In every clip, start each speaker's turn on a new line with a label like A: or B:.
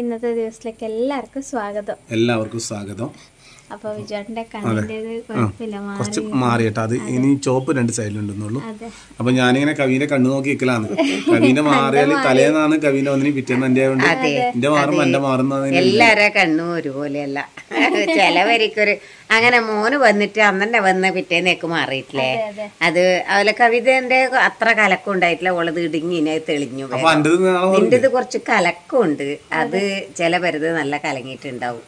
A: ഇന്നത്തെ ദിവസത്തിലേക്ക് എല്ലാവർക്കും സ്വാഗതം.
B: എല്ലാവർക്കും സ്വാഗതം.
A: അപ്പൊ വിജയേട്ടന്റെ കണ്ണിന്റെത് കുഴപ്പമില്ല
B: കുറച്ച്
A: മാറി
B: മാറിയിട്ട്. അത് ഇനി ചോപ്പ് രണ്ട് സൈഡിലുണ്ടെന്നുള്ളൂ. അപ്പൊ ഞാനിങ്ങനെ കവിനെ കണ്ണു നോക്കി നിൽക്കലാണ് കവിനെ മാറിയാൽ തലേന്നാണ് കവിനെ ഒന്നിനും പിറ്റേന്ന് എന്റെ ആയതുകൊണ്ട് എന്റെ മാറും എന്റെ മാറുന്ന
C: എല്ലാരെ കണ്ണും ഒരുപോലെയല്ല. ചിലവരിക്കൊരു അങ്ങനെ മോന് വന്നിട്ട് അന്നെ വന്ന് പിറ്റേന്നേക്ക് മാറിയിട്ടില്ലേ?
A: അതെ.
C: അത്. അതുപോലെ കവിതന്റെ അത്ര കലക്കം ഉണ്ടായിട്ടില്ല. ഓളത് ഇടുങ്ങിനെ തെളിഞ്ഞു എന്റേത് കുറച്ച് കലക്കമുണ്ട്. അത്. ചില പരുത് നല്ല കലങ്ങിയിട്ടുണ്ടാവും.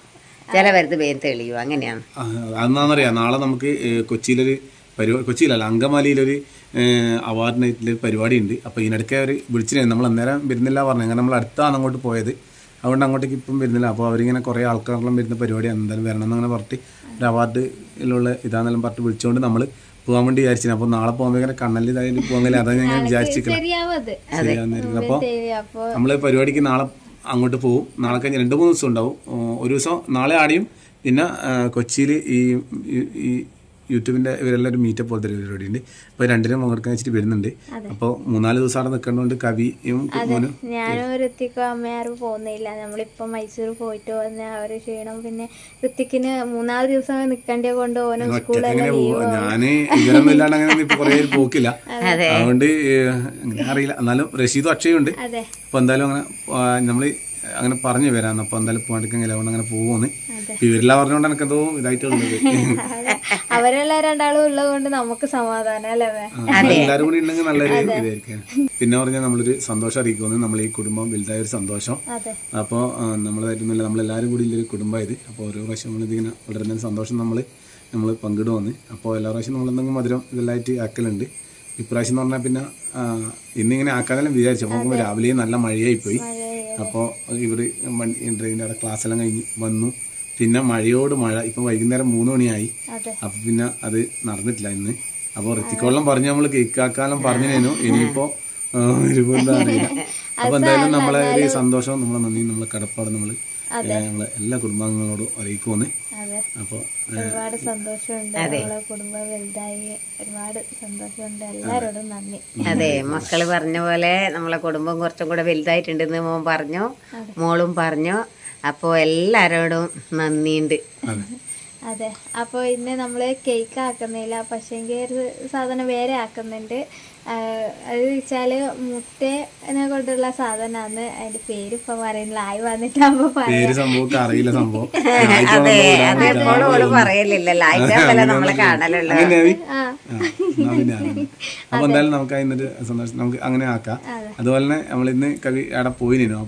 C: ചില പരുത് വേഗം തെളിയും. അങ്ങനെയാണ്.
B: അതെന്നാന്നറിയാം നാളെ നമുക്ക് കൊച്ചിയിലൊരു പരിപാടി കൊച്ചിയിലല്ല അങ്കമാലിയിലൊരു അവാർഡ് നൈറ്റിൽ പരിപാടി ഉണ്ട് അപ്പൊ ഇതിനിടയ്ക്ക് അവർ വിളിച്ചിരുന്നു നമ്മൾ അന്നേരം വരുന്നില്ല പറഞ്ഞു. അങ്ങനെ നമ്മൾ അടുത്താണ് അങ്ങോട്ട് പോയത്. അതുകൊണ്ട് അങ്ങോട്ടേക്ക് ഇപ്പം വരുന്നില്ല. അപ്പോൾ അവരിങ്ങനെ കുറേ ആൾക്കാരെല്ലാം വരുന്ന പരിപാടി എന്തായാലും വരണം എന്നങ്ങനെ പറഞ്ഞിട്ട് ഒരു അവാർഡിലുള്ള ഇതാണെന്നെല്ലാം പറഞ്ഞിട്ട് വിളിച്ചുകൊണ്ട് നമ്മൾ പോകാൻ വേണ്ടി വിചാരിച്ചിരുന്നു. അപ്പോൾ നാളെ പോകുമ്പോൾ ഇങ്ങനെ കണ്ണലിൽ ഇതായിട്ട് പോകാൻ അതാണ് ഞാൻ വിചാരിച്ചിരിക്കുന്നത് ശരിയാന്നിരിക്കുന്നത് അപ്പോൾ
A: അപ്പൊ
B: നമ്മൾ പരിപാടിക്ക് നാളെ അങ്ങോട്ട് പോകും നാളെ കഴിഞ്ഞ് രണ്ട് മൂന്ന് ദിവസം ഉണ്ടാവും. ഒരു ദിവസം നാളെ ആടിയും പിന്നെ കൊച്ചിയിൽ ഈ യൂട്യൂബിന്റെ ഇവരെല്ലാം ഒരു മീറ്റപ്പ് പോലത്തെ ഒരു പരിപാടി ഉണ്ട്. അപ്പോൾ രണ്ടിനും പങ്കെടുക്കാൻ വെച്ചിട്ട് വരുന്നുണ്ട്. അപ്പോൾ മൂന്നാൽ ദിവസം അവിടെ നിൽക്കണോണ്ട് കവിയും മോനും
A: ഞാനും ഋത്തിക്കും അമ്മയാരും പോകുന്നില്ല. നമ്മളിപ്പോ മൈസൂർ പോയിട്ട് വന്ന ആ ഒരു ക്ഷീണം. പിന്നെ ഋത്തിക്കിന് മൂന്നാൽ ദിവസം നിക്കേണ്ട കൊണ്ട് ഓനും
B: പോവുക ഞാൻ ഇവരൊന്നും ഇല്ലാണ്ട് അങ്ങനെ ഇപ്പൊ കുറേ പോക്കില്ല. അതുകൊണ്ട് അറിയില്ല. എന്നാലും റഷീദും അക്ഷയും ഉണ്ട്.
A: അപ്പോൾ
B: അപ്പൊ എന്തായാലും അങ്ങനെ നമ്മൾ നമ്മൾ അങ്ങനെ പറഞ്ഞു വരാം. അപ്പൊ എന്തായാലും പോകാണ്ടിരിക്കാൻ അതുകൊണ്ട് അങ്ങനെ പോകുന്നു. ഇവരെല്ലാം പറഞ്ഞുകൊണ്ട് എനിക്ക് എന്തോ ഇതായിട്ടുള്ളത്.
A: അവരെല്ലാം രണ്ടാളും ഉള്ളത് കൊണ്ട് നമുക്ക് സമാധാനം?
B: എല്ലാരും കൂടി ഉണ്ടെങ്കിൽ നല്ലൊരു ഇതായിരിക്കും. പിന്നെ പറഞ്ഞാൽ നമ്മളൊരു സന്തോഷം അറിയിക്കുന്നു. നമ്മൾ ഈ കുടുംബം വലുതായ ഒരു സന്തോഷം.
A: അതെ.
B: അപ്പോൾ നമ്മളതായിട്ടൊന്നുമില്ല. നമ്മളെല്ലാവരും കൂടി ഉള്ളൊരു കുടുംബമായത്. അപ്പോൾ ഓരോ പ്രാവശ്യം നമ്മളിതിങ്ങനെ വളരെ സന്തോഷം നമ്മൾ നമ്മൾ പങ്കിടുവന്ന് അപ്പോൾ എല്ലാ പ്രാവശ്യം നമ്മളെന്തെങ്കിലും മധുരം ഇതെല്ലാമായിട്ട് ആക്കലുണ്ട്. ഇപ്രാവശ്യം എന്ന് പറഞ്ഞാൽ പിന്നെ ഇന്നിങ്ങനെ ആക്കാനെല്ലാം വിചാരിച്ചു അപ്പോൾ നോക്കുമ്പോൾ രാവിലെ നല്ല മഴയായി. പോയി അപ്പോൾ ഇവർ ഡ്രെയിനിന്റെ അവിടെ ക്ലാസ്സെല്ലാം കഴിഞ്ഞ് വന്നു. പിന്നെ മഴയോട് മഴ. ഇപ്പം വൈകുന്നേരം മൂന്ന് മണിയായി. അപ്പം പിന്നെ അത് നടന്നിട്ടില്ല ഇന്ന്. അപ്പോൾ ഋത്തിക്കോളം പറഞ്ഞ് നമ്മൾ കേക്കാക്കാലം പറഞ്ഞിരുന്നു. ഇനിയിപ്പോ ആ, ഇരുപതാ അറിയില്ല അപ്പൊ എന്തായാലും നമ്മളെ ഒരു സന്തോഷം നമ്മളെ നന്ദി നമ്മളെ കടപ്പാട് നമ്മൾ നമ്മളെ എല്ലാ കുടുംബാംഗങ്ങളോടും അറിയിക്കുമെന്ന്
A: അതെ.
B: അപ്പൊ
A: ഒരുപാട് സന്തോഷമുണ്ട്. നമ്മളെ കുടുംബം വലുതായി. ഒരുപാട് സന്തോഷമുണ്ട്. എല്ലാരോടും നന്ദി.
C: അതെ മക്കൾ പറഞ്ഞ പോലെ നമ്മളെ കുടുംബം കുറച്ചും കൂടെ വലുതായിട്ടുണ്ടെന്ന് മോൻ പറഞ്ഞു. മോളും പറഞ്ഞു. അപ്പോൾ എല്ലാരോടും നന്ദിയുണ്ട്.
B: അതെ.
A: അതെ. അപ്പോൾ ഇന്ന് നമ്മൾ കേക്ക് ആക്കുന്നില്ല പക്ഷേങ്കിൽ ഒരു സാധനം വേറെ ആക്കുന്നുണ്ട്. അത് വെച്ചാൽ മുട്ടനെ കൊണ്ടുള്ള സാധനമാണ് അതിന്റെ പേര് ഇപ്പൊ പറയുന്നില്ല ആയി വന്നിട്ടാകുമ്പോ
B: അറിയില്ല സംഭവം.
C: അതെ അത് എപ്പോഴും ഓൾ പറയലില്ലല്ലോ. ആയിട്ടല്ല നമ്മളെ കാണലുള്ളൂ
A: ആ.
B: ആ, എന്നാ പിന്നെ അങ്ങനെ. അപ്പൊ എന്തായാലും നമുക്ക് അതിനൊരു സന്തോഷം നമുക്ക് അങ്ങനെ ആക്കാം. അതുപോലെ തന്നെ നമ്മൾ ഇന്ന് കവി അവിടെ പോയിനു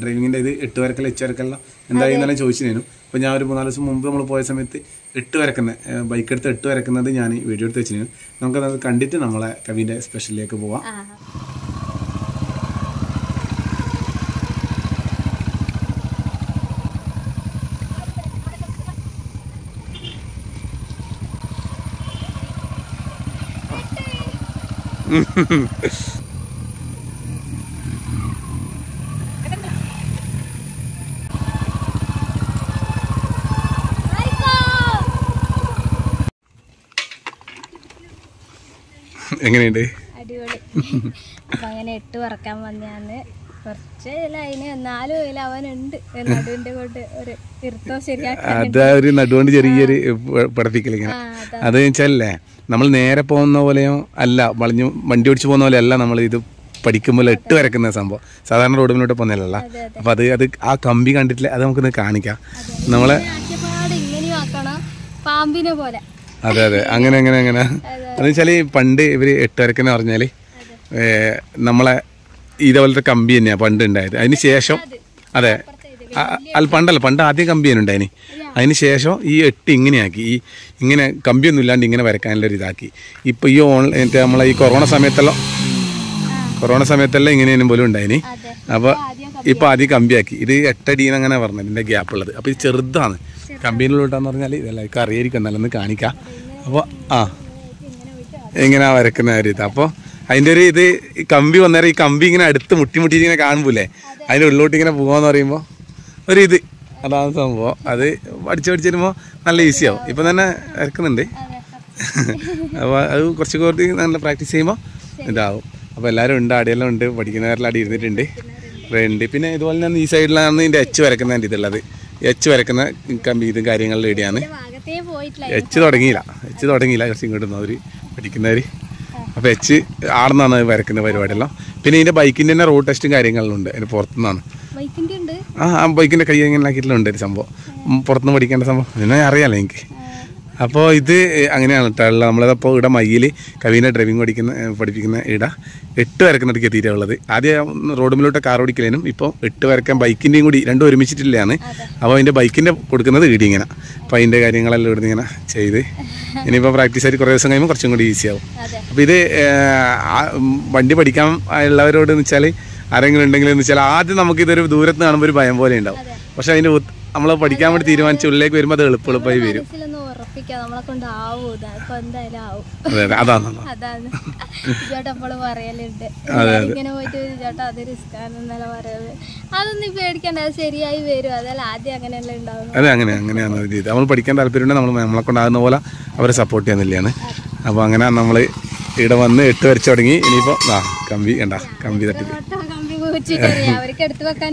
B: ഡ്രൈവിങ്ങിന്റെ ഇത് എട്ട് വരക്കല്ല എച്ച് വരക്കല്ല എന്തായാലും ചോദിച്ചു ചോദിച്ചിരുന്നു അപ്പൊ ഞാൻ ഒരു മൂന്നാൽ ദിവസം മുമ്പ് നമ്മൾ പോയ സമയത്ത് എട്ട് വരക്കുന്ന ബൈക്ക് എടുത്ത് എട്ട് വരക്കുന്നത് ഞാൻ വീഡിയോ എടുത്ത് വെച്ചിരുന്നു നമുക്കത് കണ്ടിട്ട് നമ്മളെ കവിന്റെ സ്പെഷ്യലിലേക്ക് പോവാം.
A: ആ.
B: എങ്ങനെയുണ്ട്?
A: അടിപൊളി. അങ്ങനെ എട്ട് പറക്കാൻ വന്നാന്ന് കുറച്ച് ലൈന് എന്നാലും ഇതിൽ അവനുണ്ട്. നടുവിന്റെ കൊണ്ട് ഒരു ഇരുത്തം ശരിയാക്കി
B: അത് ഒരു നടുകൊണ്ട് ചെറിയൊരു
A: പഠിപ്പിക്കലിങ്ങനെ അതാ.
B: വെച്ചാലേ നമ്മൾ നേരെ പോകുന്ന പോലെയോ അല്ല വളഞ്ഞു വണ്ടി ഓടിച്ചു പോകുന്ന പോലെ അല്ല നമ്മൾ ഇത് പഠിക്കുമ്പോൾ എട്ട് വരക്കുന്ന സംഭവം. സാധാരണ റോഡ് മുന്നോട്ട് പോകുന്നതല്ല. അപ്പൊ അത് അത് ആ കമ്പി കണ്ടിട്ടില്ല. അത് നമുക്കൊന്ന് കാണിക്കാം. നമ്മളെ
A: പാമ്പിനെ പോലെ.
B: അതെ അതെ. അങ്ങനെ അങ്ങനെ അങ്ങനെ. അതെന്ന് വെച്ചാൽ പണ്ട് ഇവർ എട്ടുവരക്കെന്ന് പറഞ്ഞാൽ ഏ, നമ്മളെ ഇതേപോലത്തെ കമ്പി തന്നെയാ പണ്ട് ഉണ്ടായത്. അതിന് ശേഷം അതെ അല്ല പണ്ടല്ല പണ്ട് ആദ്യം കമ്പി തന്നെ ഉണ്ടായിന്. അതിന് ശേഷം ഈ എട്ട് ഇങ്ങനെയാക്കി. ഈ ഇങ്ങനെ കമ്പിയൊന്നും ഇല്ലാണ്ട് ഇങ്ങനെ വരക്കാനുള്ള ഒരു ഇതാക്കി. ഇപ്പൊ ഈ ഓൺലൈൻ മറ്റേ നമ്മളെ ഈ കൊറോണ സമയത്തെല്ലാം കൊറോണ സമയത്തെല്ലാം ഇങ്ങനെയും പോലും ഉണ്ടായിന്.
A: അപ്പോൾ
B: അപ്പൊ ഇപ്പൊ ആദ്യം കമ്പിയാക്കി. ഇത് എട്ടടിന്ന് അങ്ങനെ പറഞ്ഞത് ഇതിന്റെ ഗ്യാപ്പ് ഉള്ളത്. അപ്പൊ ഇത് ചെറുതാണ്. കമ്പീനുള്ളിട്ടാന്ന് പറഞ്ഞാൽ ഇതെല്ലാം അറിയായിരിക്കും. എന്നാലൊന്ന് കാണിക്കാം. അപ്പൊ ആ. എങ്ങനെയാ വരക്കുന്ന ഒരു ഇത്. അപ്പോൾ അതിന്റെ ഒരു ഇത് ഈ കമ്പി വന്നേരം ഈ കമ്പി ഇങ്ങനെ അടുത്ത് മുട്ടി മുട്ടി ഇങ്ങനെ കാണുമ്പോലേ അതിന്റെ ഉള്ളിലോട്ട് ഇങ്ങനെ പോകാന്ന് പറയുമ്പോൾ ഒരു ഇത്. അതാണ് സംഭവം. അത് പഠിച്ച് പഠിച്ച് വരുമ്പോൾ നല്ല ഈസി ആവും. ഇപ്പം തന്നെ വരക്കുന്നുണ്ട്. അപ്പോൾ അത് കുറച്ച് കുറച്ച് നല്ല പ്രാക്ടീസ് ചെയ്യുമ്പോൾ ഇതാവും. അപ്പോൾ എല്ലാവരും ഉണ്ട് അടിയെല്ലാം ഉണ്ട്. പഠിക്കുന്നവരെല്ലാം അടി ഇരുന്നിട്ടുണ്ട്. ഉണ്ട് പിന്നെ ഇതുപോലെ തന്നെ ഈ സൈഡിലാണ് ഇതിന്റെ എച്ച് വരക്കുന്ന ഇതുള്ളത് എച്ച് വരക്കുന്ന കമ്പി ഇതും കാര്യങ്ങളിലും
A: ഇടിയാണ്
B: എച്ച് തുടങ്ങിയില്ല. എച്ച് തുടങ്ങിയില്ല. കുറച്ച് ഇങ്ങോട്ട് അവർ പഠിക്കുന്നവർ അപ്പോൾ എച്ച് ആടുന്നാണ് വരക്കുന്ന പരിപാടിയെല്ലാം. പിന്നെ ഇതിന്റെ ബൈക്കിന്റെ തന്നെ റോഡ് ടെസ്റ്റും കാര്യങ്ങളിലും ഉണ്ട്. അതിന്റെ പുറത്തുനിന്നാണ്. ആ ആ ബൈക്കിന്റെ കൈ എങ്ങനെ ആക്കിയിട്ടുള്ള ഒരു സംഭവം. പുറത്തുനിന്ന് പഠിക്കേണ്ട സംഭവം. അതിനെ അറിയാമല്ലോ എനിക്ക്. അപ്പോൾ ഇത് അങ്ങനെയാണ് കേട്ടോ ഉള്ളത് നമ്മളതപ്പോൾ ഇവിടെ മയ്യിൽ കവിനെ ഡ്രൈവിംഗ് പഠിക്കുന്ന പഠിപ്പിക്കുന്ന ഇട. എട്ട് വരക്കുന്നിടയ്ക്ക് എത്തിയിട്ടുള്ളത് ആദ്യം റോഡുമിലോട്ട് കാർ ഓടിക്കലേനും ഇപ്പോൾ എട്ട് വരക്കാൻ ബൈക്കിന്റെയും കൂടി രണ്ടും ഒരുമിച്ചിട്ടില്ലാണ്. അപ്പോൾ അതിന്റെ ബൈക്കിന്റെ കൊടുക്കുന്നത് ഇടി ഇങ്ങനെ അപ്പോൾ അതിന്റെ കാര്യങ്ങളെല്ലാം ഇവിടുന്ന് ഇങ്ങനെ ചെയ്ത്. ഇനിയിപ്പോൾ പ്രാക്ടീസ് ആയിട്ട് കുറേ ദിവസം കഴിയുമ്പോൾ കുറച്ചും കൂടി ഈസി ആവും. അപ്പോൾ ഇത് വണ്ടി പഠിക്കാൻ ഉള്ളവരോട് എന്ന് വെച്ചാൽ ആരെങ്കിലും ഉണ്ടെങ്കിൽ എന്ന് വെച്ചാൽ ആദ്യം നമുക്ക് ഇതൊരു ദൂരത്ത് കാണുമ്പോൾ ഒരു ഭയം പോലെ ഉണ്ടാവും. പക്ഷേ അതിന്റെ നമ്മൾ പഠിക്കാൻ വേണ്ടി തീരുമാനിച്ച ഉള്ളിലേക്ക് വരുമ്പോൾ അത് എളുപ്പം എളുപ്പമായി വരും.
A: ഉറപ്പിക്കാം നമ്മളെ കൊണ്ട് ആവൂ ഇപ്പൊ എന്തായാലും ആവും.
B: അതെ അതെ. അതാണ് അതാണ്.
A: ചേട്ടാ എപ്പോഴും പറയലുണ്ട്. ഇങ്ങനെ പോയിട്ട് ചേട്ടാ അത് റിസ്ക് ആണെന്നല്ല പറയുന്നത്. അതൊന്നും പേടിക്കണ്ട അത് ശരിയായി വരും. അതല്ല ആദ്യം അങ്ങനെയല്ല ഉണ്ടാവും
B: അതെ അങ്ങനെ അങ്ങനെയാണ് രീതി നമ്മൾ പഠിക്കാൻ താല്പര്യമുണ്ടെങ്കിൽ നമ്മൾ നമ്മളെ കൊണ്ടാകുന്ന പോലെ അവരെ സപ്പോർട്ട് ചെയ്യുന്നില്ലാണ് അപ്പോൾ അങ്ങനെ നമ്മൾ ഇവിടെ വന്ന് എട്ട് വരച്ചു തുടങ്ങി. ഇനിയിപ്പോൾ ആ കമ്പി കണ്ട കമ്പി തട്ടി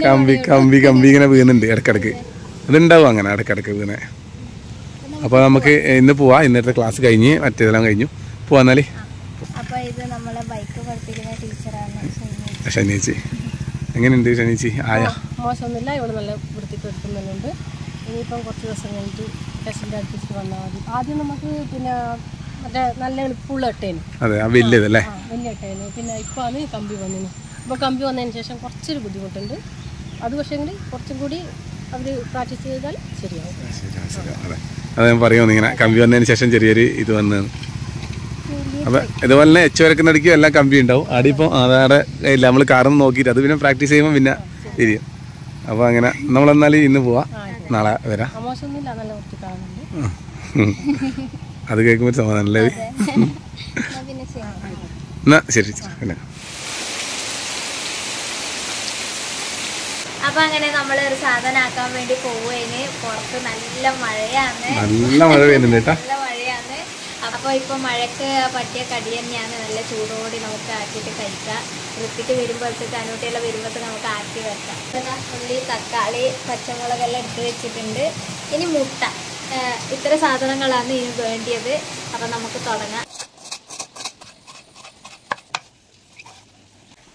A: കമ്പി
B: കമ്പി കമ്പി ഇങ്ങനെ വീഴുന്നുണ്ട് ഇടക്കിടക്ക് അതുണ്ടാവും അങ്ങനെ ഇടക്കിടക്ക് വീണേ. അപ്പോൾ നമുക്ക് ഇന്ന് പോവാം. ഇന്നത്തെ ക്ലാസ് കഴിഞ്ഞ് മറ്റേതെല്ലാം കഴിഞ്ഞു. പോവാന്നാലേ. ഷനീച്ചി. എങ്ങനെയുണ്ട് ഷനീച്ചി? ആയാ?
D: മോശമൊന്നുമില്ല. ഇവിടെ നല്ല വൃത്തിക്ക് എടുക്കുന്നുണ്ട്. ഇനിയിപ്പം കുറച്ച് ദിവസം കഴിഞ്ഞിട്ട് ടെസ്റ്റിന്റെ അടുപ്പിച്ചിട്ട് വന്നാൽ മതി. ആദ്യം നമുക്ക് പിന്നെ മറ്റേ നല്ല എളുപ്പമുള്ള എട്ടേന്
B: അതെ വലിയതല്ലേ?
D: വലിയ ഇട്ടേന്. പിന്നെ ഇപ്പോൾ ആണ് കമ്പി വന്നിന്. ഇപ്പോൾ കമ്പി വന്നതിന് ശേഷം കുറച്ചൊരു ബുദ്ധിമുട്ടുണ്ട്. അത് പക്ഷേ കുറച്ചും കൂടി അവർ പ്രാക്ടീസ് ചെയ്താൽ ശരിയാവും.
B: ശരി, ശരി, അതെ ഞാൻ പറയുന്നു ഇങ്ങനെ കമ്പി വന്നതിന് ശേഷം ചെറിയൊരു ഇത് വന്ന്. അപ്പൊ ഇതുപോലെ തന്നെ എച്ച് വരക്കുന്നിടയ്ക്കും എല്ലാം കമ്പി ഉണ്ടാവും. അവിടെ ഇപ്പൊ അതാടെ ഇല്ല നമ്മൾ കാറൊന്നും നോക്കിയിട്ട് അത് പിന്നെ പ്രാക്ടീസ് ചെയ്യുമ്പോൾ പിന്നെ തിരിയും. അപ്പോൾ അങ്ങനെ നമ്മളെന്നാൽ ഇന്ന് പോവാം. നാളെ വരാം. അത് കേൾക്കുമ്പോൾ സമാധാനമല്ലേ
A: എന്നാ ശരി.
B: പിന്നെ.
A: അപ്പൊ അങ്ങനെ നമ്മൾ ഒരു സാധനം ആക്കാൻ വേണ്ടി പോവുകയാണ് പുറത്ത് നല്ല മഴയാണ്.
B: നല്ല മഴ പെയ്യുന്നുണ്ട്
A: നല്ല മഴയാണ്. അപ്പൊ ഇപ്പൊ മഴക്ക് പറ്റിയ കടി തന്നെയാണ്. നല്ല ചൂടോടി നമുക്ക് ആക്കിയിട്ട് കഴിക്കാം. വൃത്തിക്ക് വരുമ്പോഴത്തേക്ക് അനൂട്ടിയെല്ലാം വരുമ്പോഴത്തേക്ക് നമുക്ക് ആക്കി വെക്കാം. ഉള്ളി തക്കാളി പച്ചമുളകെല്ലാം എടുത്ത് വെച്ചിട്ടുണ്ട്. ഇനി മുട്ട. ഇത്ര സാധനങ്ങളാണ് ഇനി വേണ്ടിയത്. അപ്പൊ നമുക്ക് തുടങ്ങാം.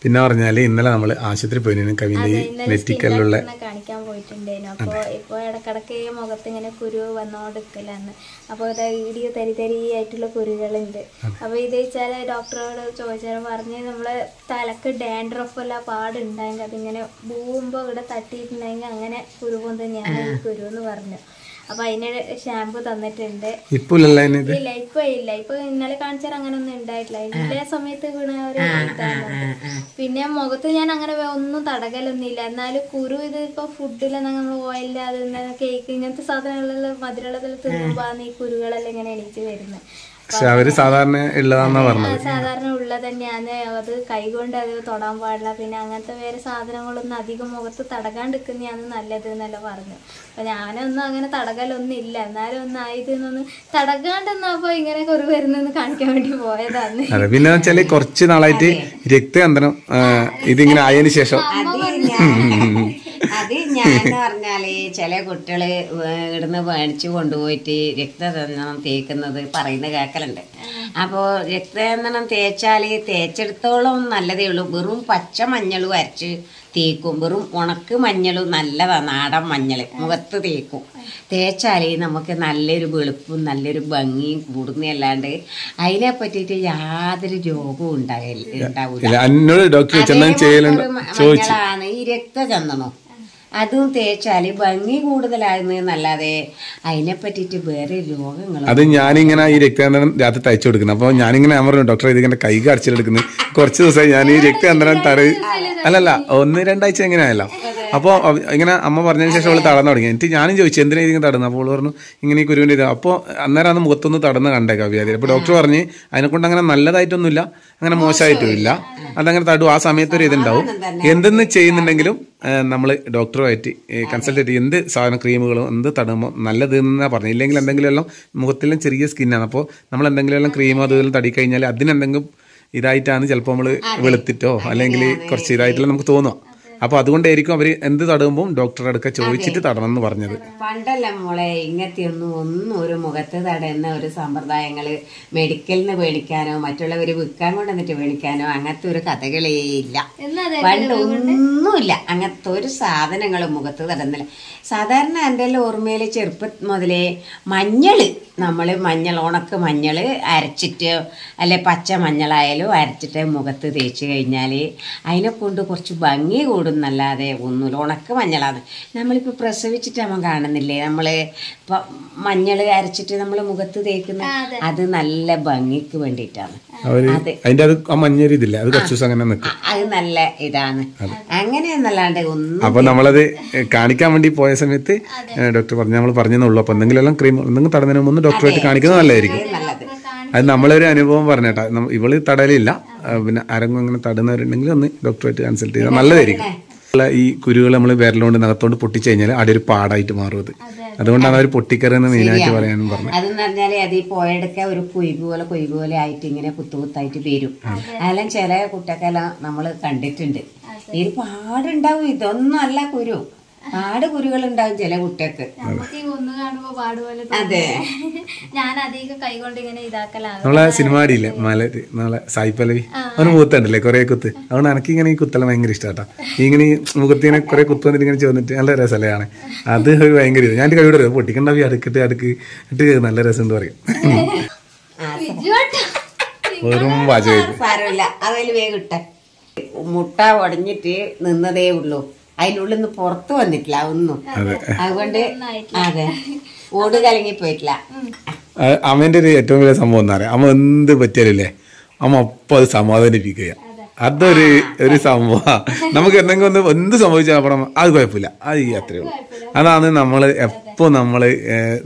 B: പിന്നെ പറഞ്ഞാൽ ഇന്നലെ നമ്മൾ ആശുപത്രി പോയിരുന്നു കവിന്റെ ഈ നെറ്റിക്കല്ലുള്ള
A: കാണിക്കാൻ പോയിട്ടുണ്ടായിരുന്നു. അപ്പോൾ ഇപ്പോൾ ഇടക്കിടക്ക് മുഖത്ത് ഇങ്ങനെ കുരു വന്നോണ്ടിരിക്കലാണ് അപ്പോൾ ഇത് വീഡിയോ തരി തരിയായിട്ടുള്ള കുരുകളുണ്ട്. അപ്പോൾ ഇത് വെച്ചാൽ ഡോക്ടറോട് ചോദിച്ചാൽ പറഞ്ഞ് നമ്മളെ തലക്ക് ഡാൻഡ്രഫ് എല്ലാം പാടുണ്ടായെങ്കിൽ അതിങ്ങനെ ഭൂമ്പോ ഇവിടെ തട്ടിയിട്ടുണ്ടെങ്കിൽ അങ്ങനെ കുരു തന്നെയാണ് ഞാൻ കുരു എന്ന് പറഞ്ഞു. അപ്പോൾ അതിന് ഷാമ്പു തന്നിട്ടുണ്ട്.
B: ഇപ്പൊ
A: ഇല്ല ഇപ്പൊ ഇല്ല. ഇപ്പൊ ഇന്നലെ കാണിച്ചാൽ അങ്ങനെ ഒന്നും ഉണ്ടായിട്ടില്ല ഇന്നലെ സമയത്ത് പിന്നെ മുഖത്ത് ഞാൻ അങ്ങനെ ഒന്നും തടകലൊന്നുമില്ല. എന്നാലും കുരു ഇത് ഇപ്പൊ ഫുഡിലെന്നാ നമ്മൾ ഓയിലിൽ അത് കേക്ക് ഇങ്ങനത്തെ സാധനങ്ങളെല്ലാം മധുരമുള്ളതെല്ലാം തിന്നുമ്പോ ഈ കുരുകളെല്ലാം ഇങ്ങനെ എണീച്ച് വരുന്നത്.
B: പക്ഷെ അവർ സാധാരണ ഉള്ളതാന്നാ പറഞ്ഞത്.
A: സാധാരണ ഉള്ള തന്നെയാണ്. അത് കൈകൊണ്ട് അത് തൊടാൻ പാടില്ല. പിന്നെ അങ്ങനത്തെ വേറെ സാധനങ്ങളൊന്നും അധികം മുഖത്ത് തടകാണ്ടിരിക്കുന്നതാണ് നല്ലത് എന്നല്ല പറഞ്ഞു. അപ്പൊ ഞാനൊന്നും അങ്ങനെ തടകലൊന്നും ഇല്ല എന്നാലും ഒന്ന് ആയതെന്നൊന്ന് തടകാണ്ടെന്നപ്പോ ഇങ്ങനെ കുറി വരുന്നെന്ന് കാണിക്കാൻ വേണ്ടി പോയതാണ്
B: അതെ പിന്നെ വെച്ചാൽ കുറച്ച് നാളായിട്ട് രക്തം എന്തണം ഇതിങ്ങനെ ആയതിനു ശേഷം.
C: അത് ഞാൻ പറഞ്ഞാൽ ചില കുട്ടികൾ ഇവിടുന്ന് മേടിച്ചു കൊണ്ടുപോയിട്ട് രക്തചന്ദനം തേക്കുന്നത് പറയുന്ന കേക്കലുണ്ട്. അപ്പോ രക്തചന്ദനം തേച്ചാൽ തേച്ചെടുത്തോളം നല്ലതേ ഉള്ളൂ. വെറും പച്ച മഞ്ഞളും അരച്ച് തേക്കും. വെറും ഉണക്ക് മഞ്ഞളും നല്ലതാ നാടൻ മഞ്ഞൾ മുഖത്ത് തേക്കും. തേച്ചാൽ നമുക്ക് നല്ലൊരു വെളുപ്പും നല്ലൊരു ഭംഗിയും കൂടുന്നല്ലാണ്ട് അതിനെ പറ്റിയിട്ട് യാതൊരു രോഗവും ഉണ്ടാകില്ല ഉണ്ടാവില്ല ഈ രക്തചന്ദനം. അതും തേച്ചാൽ ഭംഗി കൂടുതലാകുന്നതെന്നല്ലാതെ അതിനെ പറ്റിയിട്ട് വേറെ രോഗങ്ങൾ
B: അത് ഞാനിങ്ങനെ ഈ രക്തചന്ദ്രൻ രാത്രി തയ്ച്ചു കൊടുക്കുന്നത്. അപ്പോൾ ഞാനിങ്ങനെ ഞാൻ പറഞ്ഞു ഡോക്ടർ ഇതിങ്ങനെ കൈ കടച്ചിലെടുക്കുന്നത്. കുറച്ച് ദിവസമായി ഞാൻ ഈ രക്തചന്ദ്രൻ തറ അല്ലല്ല ഒന്ന് രണ്ടാഴ്ച എങ്ങനെയായല്ലോ. അപ്പോൾ ഇങ്ങനെ അമ്മ പറഞ്ഞതിന് ശേഷം അവൾ തടന്നു തുടങ്ങി. എന്നിട്ട് ഞാനും ചോദിച്ചു എന്തിനാ ഇതിങ്ങനെ തടന്നു അപ്പോൾ അവൾ പറഞ്ഞു ഇങ്ങനെ ഈ കുരുവിന്റെ ഇത്. അപ്പോൾ അന്നേരം അന്ന് മുഖത്തൊന്ന് തടന്ന് കണ്ടേ കവ്യാതി അപ്പോൾ ഡോക്ടർ പറഞ്ഞ് അതിനെക്കൊണ്ട് അങ്ങനെ നല്ലതായിട്ടൊന്നുമില്ല അങ്ങനെ മോശമായിട്ടും ഇല്ല അതങ്ങനെ തടു ആ സമയത്തൊരു ഇതുണ്ടാവും. എന്തെന്ന് ചെയ്യുന്നുണ്ടെങ്കിലും നമ്മൾ ഡോക്ടറുമായിട്ട് കൺസൾട്ട് ചെയ്ത് എന്ത് സാധന ക്രീമുകളും എന്ത് തടുമ്പോൾ നല്ലത് എന്നാ പറഞ്ഞു ഇല്ലെങ്കിൽ എന്തെങ്കിലും എല്ലാം മുഖത്തെല്ലാം ചെറിയ സ്കിന്നാണ്. അപ്പോൾ നമ്മൾ എന്തെങ്കിലും എല്ലാം ക്രീമോ അതുപോലെ തടി കഴിഞ്ഞാൽ അതിനെന്തെങ്കിലും ഇതായിട്ടാണ് ചിലപ്പോൾ നമ്മൾ വെളുത്തിട്ടോ അല്ലെങ്കിൽ കുറച്ച് ഇതായിട്ടെല്ലാം നമുക്ക് തോന്നുക. അപ്പൊ അതുകൊണ്ടായിരിക്കും അവർ എന്ത് തടവുമ്പോൾ ഡോക്ടറുടെ അടുക്ക ചോദിച്ചിട്ട് തടണം എന്ന് പറഞ്ഞത്.
C: പണ്ടല്ല മോളെ ഇങ്ങനത്തെ ഒന്നും ഒന്നും ഒരു മുഖത്ത് തടയുന്ന ഒരു സമ്പ്രദായങ്ങൾ മെഡിക്കലിന് മേടിക്കാനോ മറ്റുള്ളവര് വിൽക്കാൻ കൊണ്ടുവന്നിട്ട് മേടിക്കാനോ അങ്ങനത്തെ ഒരു കഥകളേ ഇല്ല.
A: പണ്ടൊന്നുമില്ല.
C: പണ്ട് ഒന്നുമില്ല അങ്ങനത്തെ ഒരു സാധനങ്ങളും മുഖത്ത് തടന്നില്ല സാധാരണ എന്റെ ഓർമ്മയിൽ ചെറുപ്പം മുതലേ മഞ്ഞൾ നമ്മൾ മഞ്ഞൾ ഉണക്ക് മഞ്ഞൾ അരച്ചിട്ട് അല്ലെ പച്ച മഞ്ഞളായാലും അരച്ചിട്ട് മുഖത്ത് തേച്ച് കഴിഞ്ഞാൽ അതിനെ കൊണ്ട് കുറച്ച് ഭംഗി കൂടുന്നല്ലാതെ ഒന്നുമില്ല. ഉണക്ക് മഞ്ഞളാണ്. നമ്മളിപ്പോൾ പ്രസവിച്ചിട്ട് നമ്മൾ കാണുന്നില്ലേ? നമ്മൾ ഇപ്പം മഞ്ഞൾ അരച്ചിട്ട് നമ്മൾ മുഖത്ത് തേക്കുന്ന അത്. നല്ല ഭംഗിക്ക് വേണ്ടിയിട്ടാണ്.
B: അതിന്റെ അത് ഇതില്ല. അത് കുറച്ച് അങ്ങനെ
C: നല്ല ഇതാണ്. അങ്ങനെയെന്നല്ലാണ്ട് ഒന്നും
B: അപ്പൊ നമ്മളത് കാണിക്കാൻ വേണ്ടി പോയ സമയത്ത് ഡോക്ടർ പറഞ്ഞു നമ്മൾ പറഞ്ഞെന്നുള്ളൂ. അപ്പൊ എന്തെങ്കിലും എല്ലാം ക്രീം എന്തെങ്കിലും തടഞ്ഞതിന് മുമ്പ് ഡോക്ടറായിട്ട് കാണിക്കുന്നത് നല്ലതായിരിക്കും.
C: നല്ലത്.
B: അത് നമ്മളൊരു അനുഭവം പറഞ്ഞേട്ടാ. ഇവൾ തടലില്ല പിന്നെ ആരെങ്കിലും അങ്ങനെ തടുന്നവരുണ്ടെങ്കിൽ ഒന്ന് ഡോക്ടറായിട്ട് കൺസൾട്ട് ചെയ്താൽ നല്ലതായിരിക്കും. ഈ കുരുകൾ നമ്മൾ വിരലുകൊണ്ട് നഖത്തോണ്ട് പൊട്ടിച്ചു കഴിഞ്ഞാൽ അവിടെ ഒരു പാടായിട്ട് മാറും അത്. അതുകൊണ്ടാണ് അവർ പൊട്ടിക്കറെന്ന് മെയിനായിട്ട് പറയാനും പറഞ്ഞത്.
C: അതെന്ന് പറഞ്ഞാൽ അത് ഈ പോയെടുക്ക ഒരു കുയ്ക് പോലെ കുയ്ക് പോലെ ആയിട്ട് ഇങ്ങനെ കുത്തുകുത്തായിട്ട് വരും. അതെല്ലാം ചില കുട്ടക്കെല്ലാം നമ്മൾ കണ്ടിട്ടുണ്ട്. ഇതിൽ പാടുണ്ടാവും. ഇതൊന്നും അല്ല കുരു. പാട് കുരുകൾ ഉണ്ടാവും ചില കുട്ടികൾക്ക്. അതെ.
A: ഞാൻ അധികം കൈകൊണ്ട് ഇങ്ങനെ ഇതാക്കലാണ്.
B: നമ്മളെ സിനിമാടിയില്ലേ മലര് നമ്മളെ സായി പല്ലവി അവന് മുഖത്തുണ്ടല്ലേ കൊറേ കുത്ത്. അതുകൊണ്ട് എനിക്ക് ഇങ്ങനെ ഈ കുത്തെല്ലാം ഭയങ്കര ഇഷ്ടാട്ടാ. ഇങ്ങനെ ഈ മുഖത്ത് ഇങ്ങനെ കുറെ കുത്ത് വന്നിട്ട് ഇങ്ങനെ ചോദിച്ചിട്ട് നല്ല രസമല്ലേ അത് ഒരു ഭയങ്കര ഇത്. ഞാൻ കഴിവിടെ പൊട്ടിക്കണ്ട പൊട്ടിക്കണ്ടാവി അടുക്കിട്ട് അടുക്ക്. ഇട്ട് നല്ല രസം എന്ന് പറയും വെറും വാചകം
C: സാരമില്ല. അതിൽ വേഗം ഇട്ട. മുട്ട ഉടഞ്ഞിട്ട് നിന്നതേ ഉള്ളൂ. അതിനുള്ളിൽ നിന്ന് പുറത്തു വന്നിട്ടില്ല ഒന്നും. അതുകൊണ്ട് അതെ. ഓട് കലങ്ങി പോയിട്ടില്ല.
B: അമ്മേന്റെ ഒരു ഏറ്റവും വലിയ സംഭവം എന്താ പറയാം അമ്മ എന്ത് പറ്റിയാലല്ലേ അമ്മ അപ്പൊ അത് സമാധാനിപ്പിക്കുക അതൊരു ഒരു സംഭവം. നമുക്ക് എന്തെങ്കിലും ഒന്ന് എന്ത് സംഭവിച്ചാൽ അപ്പം അത് കുഴപ്പമില്ല. അത് ഈ അത്രേ ഉള്ളൂ. അതാണ് നമ്മൾ എപ്പോൾ നമ്മൾ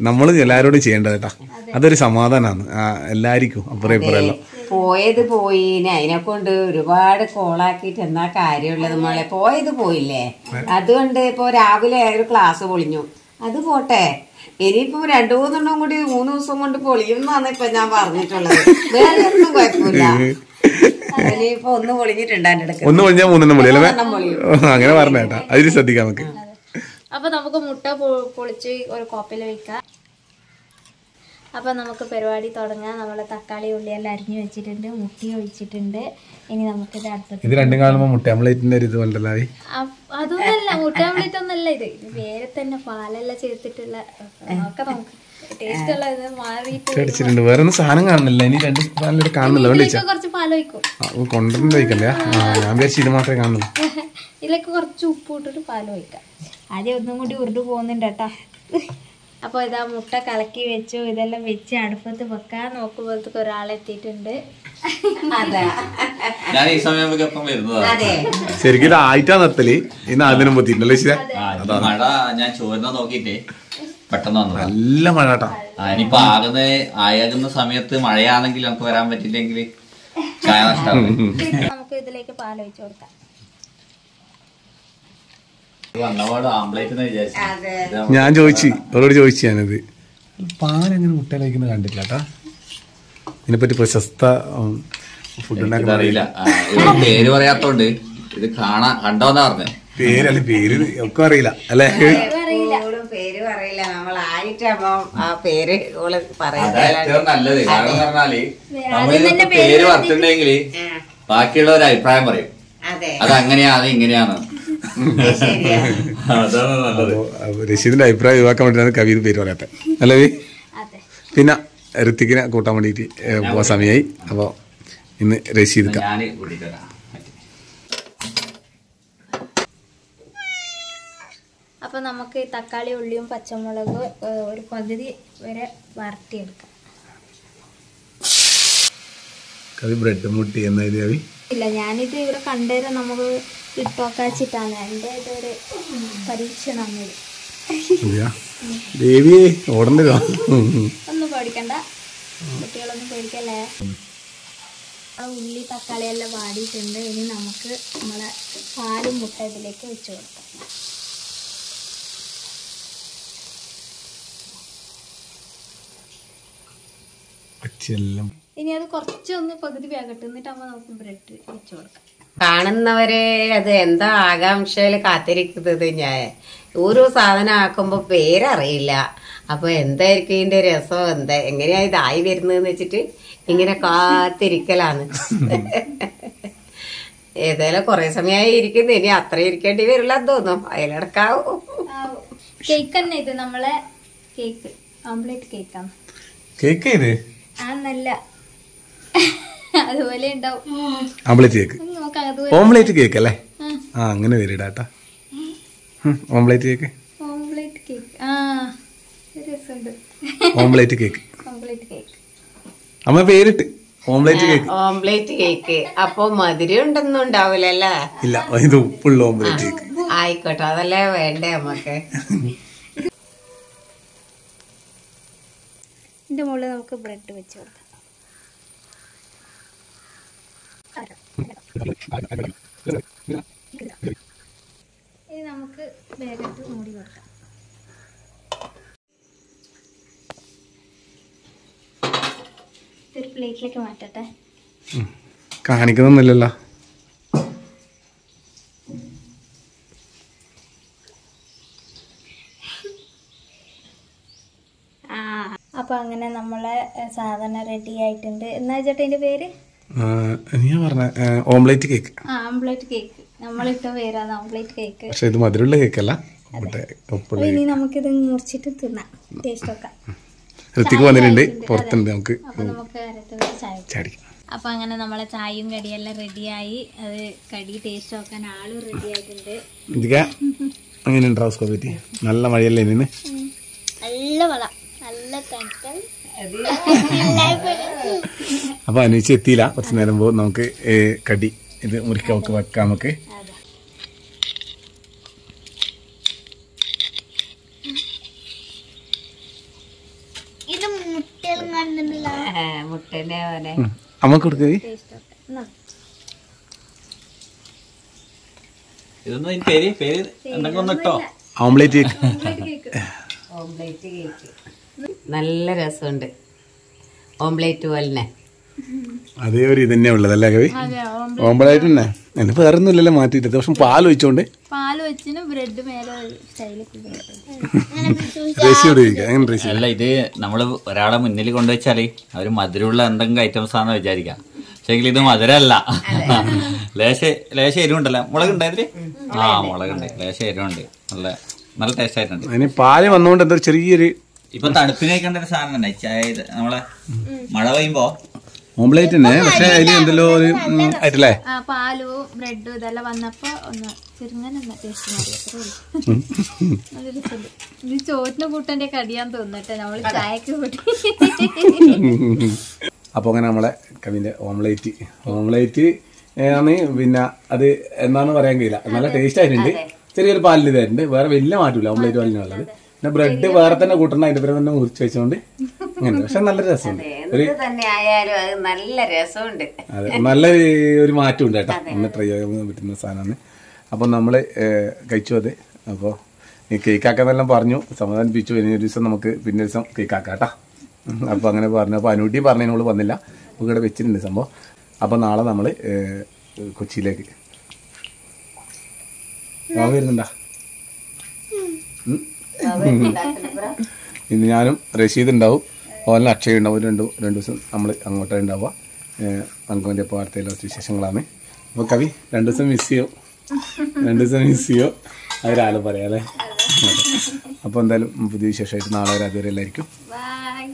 B: നമ്മൾ എല്ലാവരോടും ചെയ്യേണ്ടത് കേട്ടാ. അതൊരു സമാധാനമാണ് എല്ലാവർക്കും അപ്പുറം ഇപ്പുറമല്ലോ
C: പോയത് പോയി. അതിനെ കൊണ്ട് ഒരുപാട് കോളാക്കിയിട്ട് എന്നാ കാര്യമുള്ളത് മോളെ? പോയത് പോയില്ലേ? അതുകൊണ്ട് ഇപ്പോ രാവിലെ ഒരു ക്ലാസ് പൊളിഞ്ഞു. അത് പോട്ടെ. ഇനിയിപ്പോ രണ്ടു മൂന്നെണ്ണം കൂടി മൂന്ന് ദിവസം കൊണ്ട് പൊളിയും എന്നാണ് ഇപ്പൊ ഞാൻ പറഞ്ഞിട്ടുള്ളത്. വേറെ ഒന്നും കുഴപ്പമില്ല. ഇനിയിപ്പോ ഒന്ന് പൊളിഞ്ഞിട്ടുണ്ട്
B: ഒന്ന് പൊളിഞ്ഞാൽ മൂന്നെണ്ണം പൊളി അല്ലേ? അങ്ങനെ പറഞ്ഞേട്ടാ. അതിൽ ശ്രദ്ധിക്കാം നമുക്ക്.
A: അപ്പൊ നമുക്ക് മുട്ട പൊളിച്ച് ഒരു കോപ്പയിൽ വെക്കാം. അപ്പൊ നമുക്ക് പരിപാടി തുടങ്ങാം. നമ്മൾ തക്കാളി ഉള്ളിയെല്ലാം അരിഞ്ഞു വെച്ചിട്ടുണ്ട് മുട്ടി ഒഴിച്ചിട്ടുണ്ട്. ഇനി നമുക്ക് ഇത്
B: ഇത് രണ്ടും കാണുമ്പോൾ മുട്ട നമ്മളേറ്റിന്റെ ഒരു ഇത് കൊണ്ടല്ലോ
A: അതൊന്നല്ല മുട്ട ഓംലെറ്റ് ഒന്നല്ല ഇത്. വേറെ തന്നെ പാലെല്ലാം ചേർത്തിട്ടുള്ള ഒക്കെ നമുക്ക് ഇതിലൊക്കെ ഇത് മാറിയിട്ട്
B: അടിച്ചിട്ടുണ്ട് വേറെ ഒന്നും സാധനം കാണുന്നില്ല. ഇനി രണ്ട് കാണുന്നില്ല. അതുകൊണ്ട് കൊണ്ടുവന്ന് കഴിക്കല്ലേ ആ ഞാൻ വിചാരിച്ചു ഇത് മാത്രമേ കാണുന്നുള്ളൂ.
A: ഇതിലേക്ക് കുറച്ച് ഉപ്പ് ഇട്ടിട്ട് പാൽ ഒഴിക്കാം. ആദ്യം ഒന്നും കൂടി ഉരുണ്ട് പോകുന്നുണ്ട് കേട്ടാ. അപ്പോൾ ഇതാ മുട്ട കലക്കി വെച്ചു. ഇതെല്ലാം വെച്ച് അടുപ്പത്ത് വെക്കാൻ നോക്കുമ്പോഴത്തേക്ക് ഒരാളെത്തിയിട്ടുണ്ട്
C: അതെ.
E: ഞാൻ ഈ സമയം
B: ശരിക്കും ആയിട്ടാ നിർത്തൽ. പറ്റിയിട്ടല്ലേ ശരി
E: ആ, മഴ ഞാൻ ചോരുന്ന നോക്കിട്ടേ പെട്ടെന്ന് വന്നു
B: നല്ല മഴ കേട്ടാ.
E: ഇനിയിപ്പൊ ആകുന്ന ആയാകുന്ന സമയത്ത് മഴയാണെങ്കിൽ നമുക്ക് വരാൻ പറ്റില്ലെങ്കിൽ ചായ നഷ്ടമാവും
A: നമുക്ക് ഇതിലേക്ക് പാൽ ഒഴിച്ചു കൊടുക്കാം
E: വന്നപാട് ആംബ്ലേറ്റ് എന്ന് വിചാരിച്ചു
C: അതെ
E: ഇത് നമ്മ-
B: ഞാൻ ചോദിച്ചു. അവരോട് ചോദിച്ചു ഞാനത്. പാലങ്ങനെ മുട്ട കഴിക്കുന്നത് കണ്ടില്ല കേട്ടാ ഇതിനെപ്പറ്റി പ്രശസ്ത ഫുഡ്
E: ഇതറിയില്ല പേര് പറയാത്തോണ്ട് ഇത് കാണാ കണ്ടോന്നാ പറഞ്ഞേ.
B: പേരല്ല പേര് ഒക്കെ അറിയില്ല അല്ലേ?
C: പേര് പറയില്ല. നമ്മൾ ആയിട്ടാകുമ്പോ ആ പേര് ഓൾ
E: ഏറ്റവും നല്ലത്. കാരണം പറഞ്ഞാൽ നമ്മൾ പേര് പറഞ്ഞിട്ടുണ്ടെങ്കിൽ ബാക്കിയുള്ള അഭിപ്രായം പറയും.
C: അതെ.
E: അത് അങ്ങനെയാണ് ഇങ്ങനെയാണ്
B: രശീദിന്റെ അഭിപ്രായം ഒഴിവാക്കാൻ വേണ്ടിയാണ് കവിത പേര് പറയാത്ത. അല്ലേ പിന്നെ ഋത്തിക്കിനെ കൂട്ടാൻ വേണ്ടിയിട്ട് പോകാൻ പോവാൻ സമയമായി. അപ്പോൾ ഇന്ന് രശീദ്
A: അപ്പോൾ നമുക്ക് തക്കാളി ഉള്ളിയും പച്ചമുളകും ഒരു പകുതി വരെ വരട്ടിയെടുക്കാം.
B: കവി ബ്രെഡ് മുട്ടി എന്ന ഇത് കവി?
A: ഇല്ല ഞാനിത് ഇവിടെ കണ്ടേരം. നമുക്ക് ഇട്ടോക്കാച്ചിട്ടാണ് എന്റെ ഇതൊരു
B: ഇതെയാ? ദേവിയെ ഓടണ്ടോ?
A: ഒന്നും പേടിക്കണ്ട. കുട്ടികളൊന്നും പേടിക്കല്ലേ? ആ ഉള്ളി തക്കാളി എല്ലാം വാടിയിട്ടുണ്ട്. ഇനി നമുക്ക് നമ്മളെ പാലും മുട്ട ഇതിലേക്ക് വെച്ച് കൊടുക്കാം. ഇനി അത് കുറച്ചൊന്ന് പകുതി വേഗട്ട്. എന്നിട്ടാകുമ്പോൾ നമുക്ക് ബ്രെഡ് വെച്ച് കൊടുക്കാം.
C: കാണുന്നവരെ അത് എന്താ ആകാംക്ഷയിൽ കാത്തിരിക്കുന്നത്? ഞാൻ ഓരോ സാധനം ആക്കുമ്പോ പേരറിയില്ല. അപ്പൊ എന്തായിരിക്കും ഇതിന്റെ രസം? എന്താ എങ്ങനെയാ ഇതായി വരുന്നതെന്ന് വെച്ചിട്ട് ഇങ്ങനെ കാത്തിരിക്കലാണ്. ഏതായാലും കുറെ സമയമായി ഇരിക്കുന്നു. ഇനി അത്ര ഇരിക്കേണ്ടി വരില്ല തോന്നും അതിലടക്കാവും
A: കേക്ക് തന്നെ ഇത് നമ്മളെ കേക്ക്. ഓംലെറ്റ് കേക്കാണ്.
B: കേക്ക് ഇത്
A: ആ നല്ല അതുപോലെ ഉണ്ടാവും.
B: ഓംലെറ്റ് കേക്ക്
A: നോക്കാം അതുപോലെ.
B: ഓംലെറ്റ് കേക്ക് അല്ലേ? ആ. അങ്ങനെ വരിടാട്ടാ ഓംലേറ്റ് കേക്ക്
A: ഓംലേറ്റ് കേക്ക് ആ ഇത് രസമുണ്ട്.
B: ഓംലെറ്റ് കേക്ക്
A: ഓംലെറ്റ് കേക്ക്
B: അമ്മ പേരിട്ട്. ഓംലേറ്റ് കേക്ക്
C: ഓംലേറ്റ് കേക്ക് അപ്പൊ മധുരം ഉണ്ടെന്നും ഉണ്ടാവില്ലല്ലേ
B: ഇല്ല ഇത് ഉപ്പുള്ള ഓംലേറ്റ് കേക്ക്
C: ആയിക്കോട്ടെ അതല്ലേ വേണ്ടേ നമുക്ക്
A: ഇതിന്റെ മുകളിൽ നമുക്ക് ബ്രെഡ് വെച്ച് കൊടുക്കാം. ഇനി നമുക്ക് വേഗത്ത് മൂടി കൊടുക്കാം ഇതൊരു പ്ലേറ്റിലേക്ക് മാറ്റട്ടെ.
B: കാണിക്കുന്നൊന്നുമില്ലല്ലോ.
A: ആ അപ്പൊ അങ്ങനെ നമ്മളെ സാധനം റെഡി ആയിട്ടുണ്ട്. എന്നാ ചേട്ടാ പേര്?
B: ഞാൻ പറഞ്ഞ ഓംലെറ്റ് കേക്ക്.
A: ആ ഓംപ്ലേറ്റ് കേക്ക്. നമ്മളിട്ട പേരാണ് കേക്ക്.
B: പക്ഷെ ഇത് മധുരമുള്ള കേക്കല്ല.
A: ഇനി നമുക്കിത് മുറിച്ചിട്ട് തിന്നാം. ടേസ്റ്റ് ഒക്കെ
B: ഋത്തിക്ക് വന്നിട്ടുണ്ട്. പുറത്തുണ്ട് നമുക്ക്. ചാടിക്കാം
A: അപ്പൊ അങ്ങനെ നമ്മളെ ചായയും കടിയെല്ലാം റെഡിയായി. അത് കടി ടേസ്റ്റ് നോക്കാൻ ആളും റെഡി ആയിട്ടുണ്ട്.
B: അങ്ങനെ ഉണ്ടാവും നല്ല മഴയല്ലേ ഇന്ന്?
A: നല്ല വള നല്ല തണുത്തൽ
B: അപ്പൊ അനുവദിച്ച് എത്തിയില്ല. കുറച്ച് നേരം പോകും. നമുക്ക് കടി. ഇത് മുറിക്കാൻ നമുക്ക് വെക്കാം നമുക്ക്
A: അമ്മയ്ക്ക് എന്നാ,
E: ഇതൊന്നും പേര് പേര് എന്തെങ്കിലും ഒന്നിട്ടോ
B: ഓംലേറ്റ് കേക്ക്.
C: Omelette cake. നല്ല രസമുണ്ട്. ഓംപ്ലേറ്റ് പോലെ തന്നെ
B: അതേ ഒരു ഇതന്നെ തന്നെ ഉള്ളതല്ലേ കവി? ഓംപ്ലേറ്റ്. തന്നെ. എന്നെ വേറെ ഒന്നുമില്ലല്ലോ മാറ്റിയിട്ട് പക്ഷെ പാൽ വെച്ചോണ്ട്
E: അല്ല ഇത് നമ്മൾ ഒരാളെ മുന്നിൽ കൊണ്ടുവച്ചാൽ അവർ മധുരമുള്ള എന്തെങ്കിലും ഐറ്റംസ് ആണെന്ന് വിചാരിക്കാം. പക്ഷേ ഇത് മധുരമല്ല. ലേശ ലേശ എരിവുണ്ടല്ലോ. മുളക് ഉണ്ടായതിൽ ആ മുളകുണ്ട്. ലേശ എരിവുണ്ട്. നല്ല നല്ല ടേസ്റ്റ് ആയിട്ടുണ്ട്.
B: അതിന് പാൽ വന്നുകൊണ്ട് എന്തോ ചെറിയൊരു
E: ഇപ്പൊ തണുപ്പിനെ കഴിക്കേണ്ട ഒരു സാധനം തന്നെ ചായ നമ്മളെ മഴ പെയ്യുമ്പോ
B: ഓംപ്ലേറ്റ് തന്നെ പക്ഷെ അതിൽ എന്തെല്ലോ ഒരു ആയിട്ടില്ലേ?
A: പാലു ബ്രെഡും ഇതെല്ലാം വന്നപ്പോ ഒന്ന് ചെറുങ്ങനെ ടേസ്റ്റ് ചോറ്റിന് കൂട്ടന്റെ കടിയാന്ന് തോന്നട്ടെ നമ്മൾ ചായക്ക് കൂട്ടി.
B: അപ്പോൾ അങ്ങനെ നമ്മളെ കവിന്റെ ഓംലേറ്റ് ഓംലേറ്റ് ആണ് പിന്നെ അത് എന്താണെന്ന് പറയാൻ കഴിയില്ല. നല്ല ടേസ്റ്റ് ആയിട്ടുണ്ട്. ചെറിയൊരു പാലിൽ ഇതായിട്ടുണ്ട് വേറെ വലിയ മാറ്റമില്ല ഓംലേറ്റ് പാലിനുള്ളത് പിന്നെ ബ്രെഡ് വേറെ തന്നെ കൂട്ടണം അതിന്റെ പേര് തന്നെ മുറിച്ച് വെച്ചോണ്ട് അങ്ങനെ പക്ഷെ നല്ല രസമുണ്ട്. ഒരു
C: തന്നെ ആയാലും അത് നല്ല രസമുണ്ട്.
B: അതെ നല്ല ഒരു മാറ്റം ഉണ്ട് കേട്ടോ ഒന്ന് ട്രൈ ചെയ്യാൻ പറ്റുന്ന സാധനമാണ്. അപ്പോൾ നമ്മൾ കഴിച്ചു അത്. അപ്പോൾ ഈ കേക്കാക്കാന്നെല്ലാം പറഞ്ഞു. സമാധാനിപ്പിച്ചു ഇനി ഒരു ദിവസം നമുക്ക് പിന്നെ ദിവസം കേക്കാക്കാട്ടാ അപ്പൊ കേട്ടോ. അപ്പോൾ അങ്ങനെ പറഞ്ഞു. അപ്പോൾ അനൂട്ടി പറഞ്ഞതിനോട് വന്നില്ല. നമുക്ക് ഇവിടെ വെച്ചിട്ടുണ്ട് സംഭവം. അപ്പോൾ നാളെ നമ്മൾ കൊച്ചിയിലേക്ക്. വരുന്നുണ്ടോ. ഇന്ന് ഞാനും റഷീദ് ഉണ്ടാവും. ഓലിന് അക്ഷയ ഉണ്ടാവും. രണ്ടു രണ്ട് ദിവസം നമ്മൾ അങ്ങോട്ടേ ഉണ്ടാവുക. അങ്കോന്റെ ഇപ്പോൾ വാർത്തയിലെ വിശേഷങ്ങളാണ്. അപ്പോൾ കവി രണ്ട് ദിവസം മിസ് ചെയ്യോ? രണ്ട് ദിവസം മിസ് ചെയ്യോ? അവരാലും പറയാം അല്ലേ? അപ്പോൾ എന്തായാലും പുതിയ വിശേഷമായിട്ട് നാളെ വരെ അതുവരെ എല്ലായിരിക്കും
A: ബൈ